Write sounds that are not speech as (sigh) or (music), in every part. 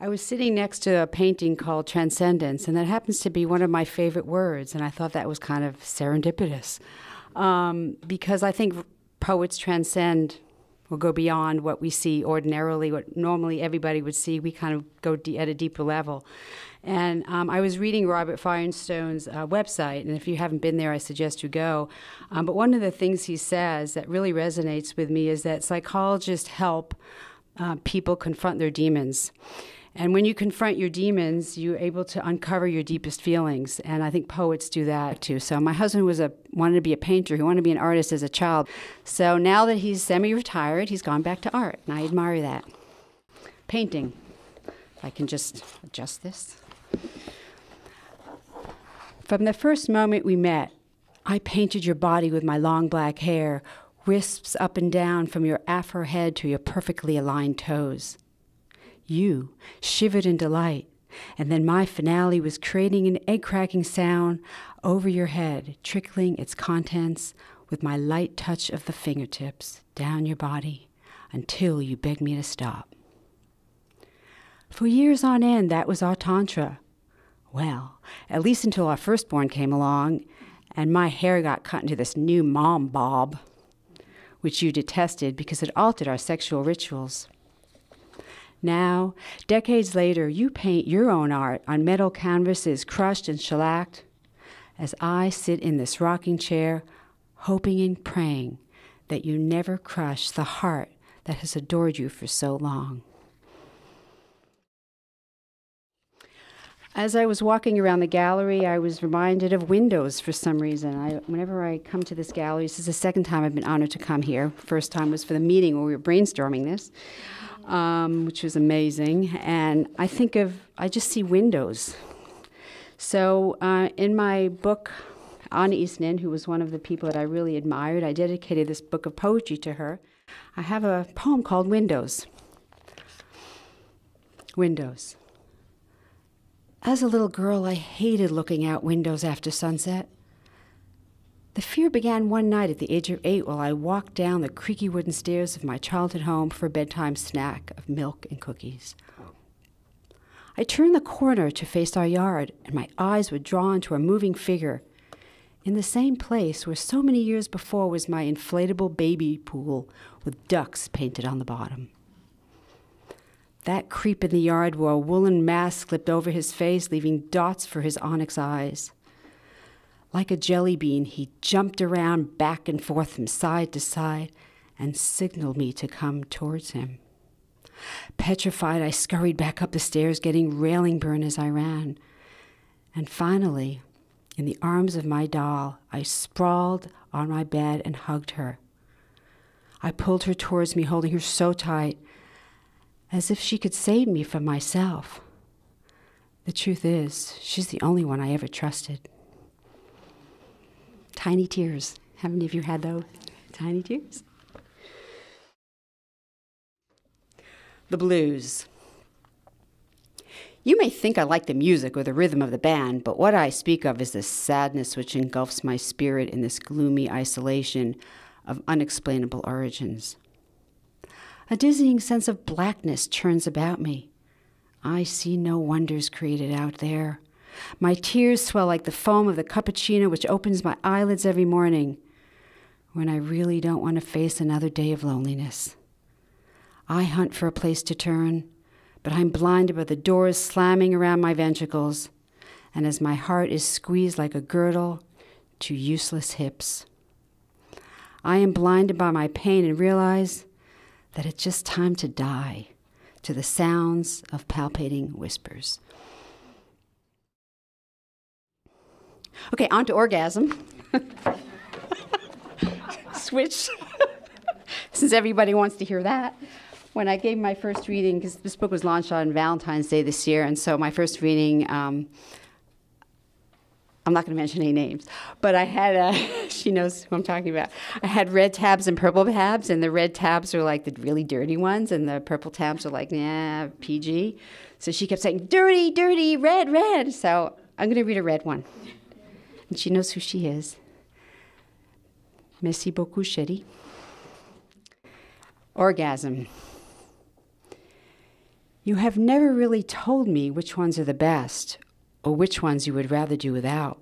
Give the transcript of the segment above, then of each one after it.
I was sitting next to a painting called Transcendence, and that happens to be one of my favorite words, and I thought that was kind of serendipitous. Um, because I think poets transcend or go beyond what we see ordinarily, what normally everybody would see. We kind of go at a deeper level. And um, I was reading Robert Firestone's uh, website, and if you haven't been there, I suggest you go. Um, but one of the things he says that really resonates with me is that psychologists help uh, people confront their demons. And when you confront your demons, you're able to uncover your deepest feelings. And I think poets do that too. So my husband was a wanted to be a painter. He wanted to be an artist as a child. So now that he's semi-retired, he's gone back to art, and I admire that. Painting. If I can just adjust this. From the first moment we met, I painted your body with my long black hair, wisps up and down from your afro head to your perfectly aligned toes. You shivered in delight, and then my finale was creating an egg cracking sound over your head, trickling its contents with my light touch of the fingertips down your body until you begged me to stop. For years on end, that was our tantra. Well, at least until our firstborn came along and my hair got cut into this new mom bob, which you detested because it altered our sexual rituals. Now, decades later, you paint your own art on metal canvases crushed and shellacked as I sit in this rocking chair, hoping and praying that you never crush the heart that has adored you for so long. As I was walking around the gallery, I was reminded of windows for some reason. I, whenever I come to this gallery, this is the second time I've been honored to come here. First time was for the meeting where we were brainstorming this um, which was amazing. And I think of, I just see windows. So uh, in my book, Anaïs Nin, who was one of the people that I really admired, I dedicated this book of poetry to her. I have a poem called Windows. Windows. As a little girl, I hated looking out windows after sunset. The fear began one night at the age of eight while I walked down the creaky wooden stairs of my childhood home for a bedtime snack of milk and cookies. I turned the corner to face our yard, and my eyes were drawn to a moving figure in the same place where so many years before was my inflatable baby pool with ducks painted on the bottom. That creep in the yard wore a woolen mask slipped over his face, leaving dots for his onyx eyes. Like a jelly bean, he jumped around back and forth from side to side and signaled me to come towards him. Petrified, I scurried back up the stairs, getting railing burn as I ran. And finally, in the arms of my doll, I sprawled on my bed and hugged her. I pulled her towards me, holding her so tight, as if she could save me from myself. The truth is, she's the only one I ever trusted tiny tears. How many of you had those? Tiny tears? The blues. You may think I like the music or the rhythm of the band, but what I speak of is the sadness which engulfs my spirit in this gloomy isolation of unexplainable origins. A dizzying sense of blackness churns about me. I see no wonders created out there. My tears swell like the foam of the cappuccino which opens my eyelids every morning when I really don't want to face another day of loneliness. I hunt for a place to turn, but I'm blinded by the doors slamming around my ventricles, and as my heart is squeezed like a girdle to useless hips. I am blinded by my pain and realize that it's just time to die to the sounds of palpating whispers. Okay, on to orgasm. Switch. Since everybody wants to hear that. When I gave my first reading, because this book was launched on Valentine's Day this year, and so my first reading, um, I'm not going to mention any names, but I had a, (laughs) she knows who I'm talking about. I had red tabs and purple tabs, and the red tabs are like the really dirty ones, and the purple tabs are like, nah, PG. So she kept saying, dirty, dirty, red, red. So I'm going to read a red one and she knows who she is. Merci beaucoup, chérie. Orgasm. You have never really told me which ones are the best, or which ones you would rather do without.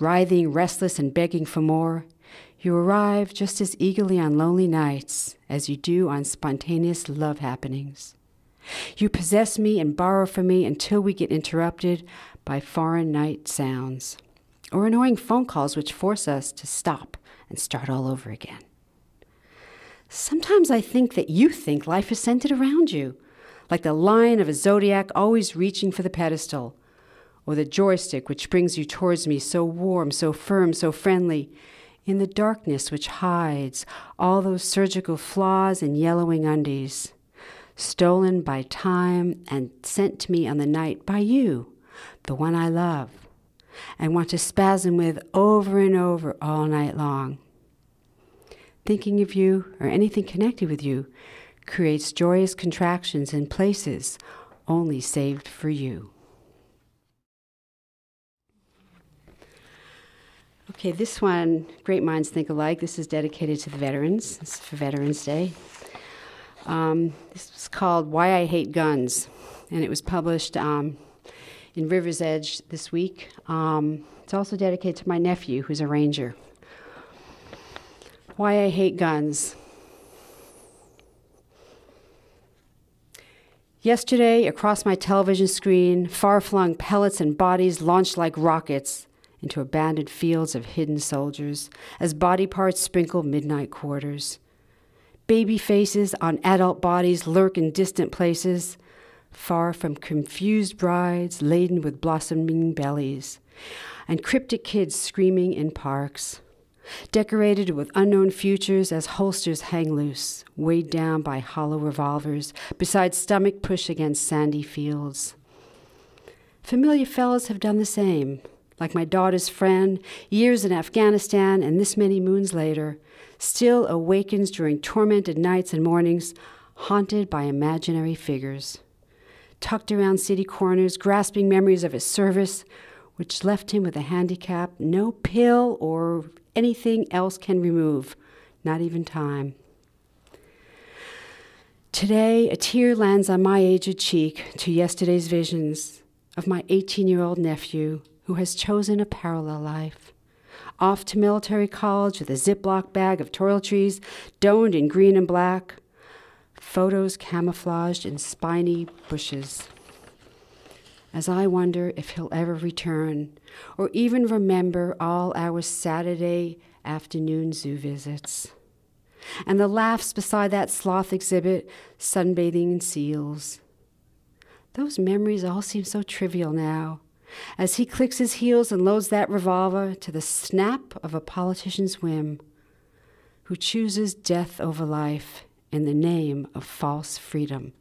Writhing, restless, and begging for more, you arrive just as eagerly on lonely nights as you do on spontaneous love happenings. You possess me and borrow from me until we get interrupted by foreign night sounds or annoying phone calls which force us to stop and start all over again. Sometimes I think that you think life is centered around you, like the line of a zodiac always reaching for the pedestal, or the joystick which brings you towards me so warm, so firm, so friendly, in the darkness which hides all those surgical flaws and yellowing undies, stolen by time and sent to me on the night by you, the one I love, and want to spasm with over and over all night long. Thinking of you or anything connected with you creates joyous contractions in places only saved for you. Okay, this one, Great Minds Think Alike, this is dedicated to the veterans. This is for Veterans Day. Um, this was called Why I Hate Guns, and it was published um, in River's Edge this week. Um, it's also dedicated to my nephew, who's a ranger. Why I Hate Guns. Yesterday, across my television screen, far flung pellets and bodies launched like rockets into abandoned fields of hidden soldiers as body parts sprinkle midnight quarters. Baby faces on adult bodies lurk in distant places, far from confused brides laden with blossoming bellies, and cryptic kids screaming in parks. Decorated with unknown futures as holsters hang loose, weighed down by hollow revolvers, beside stomach push against sandy fields. Familiar fellows have done the same, like my daughter's friend, years in Afghanistan and this many moons later, still awakens during tormented nights and mornings, haunted by imaginary figures. Tucked around city corners, grasping memories of his service, which left him with a handicap no pill or anything else can remove, not even time. Today, a tear lands on my aged cheek to yesterday's visions of my 18 year old nephew who has chosen a parallel life. Off to military college with a Ziploc bag of toiletries doned in green and black, photos camouflaged in spiny bushes. As I wonder if he'll ever return or even remember all our Saturday afternoon zoo visits. And the laughs beside that sloth exhibit, sunbathing in seals. Those memories all seem so trivial now as he clicks his heels and loads that revolver to the snap of a politician's whim, who chooses death over life in the name of false freedom.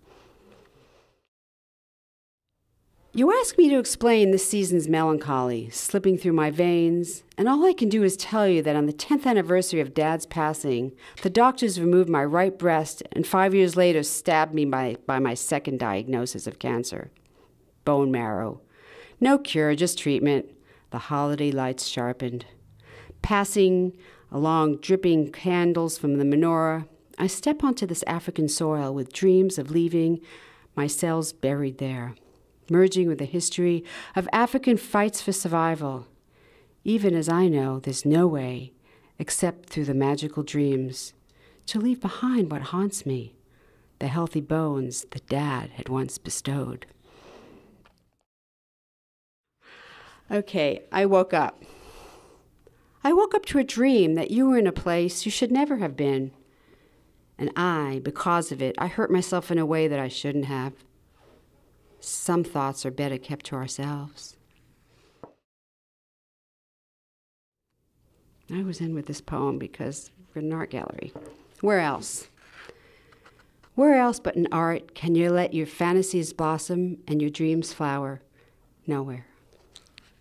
You ask me to explain this season's melancholy slipping through my veins, and all I can do is tell you that on the 10th anniversary of Dad's passing, the doctors removed my right breast and five years later stabbed me by, by my second diagnosis of cancer bone marrow. No cure, just treatment. The holiday lights sharpened. Passing along dripping candles from the menorah, I step onto this African soil with dreams of leaving my cells buried there, merging with the history of African fights for survival, even as I know there's no way, except through the magical dreams, to leave behind what haunts me, the healthy bones that Dad had once bestowed. Okay, I woke up. I woke up to a dream that you were in a place you should never have been. And I, because of it, I hurt myself in a way that I shouldn't have. Some thoughts are better kept to ourselves. I was in with this poem because we're in an art gallery. Where else? Where else but in art can you let your fantasies blossom and your dreams flower? Nowhere.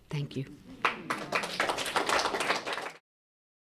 Thank you.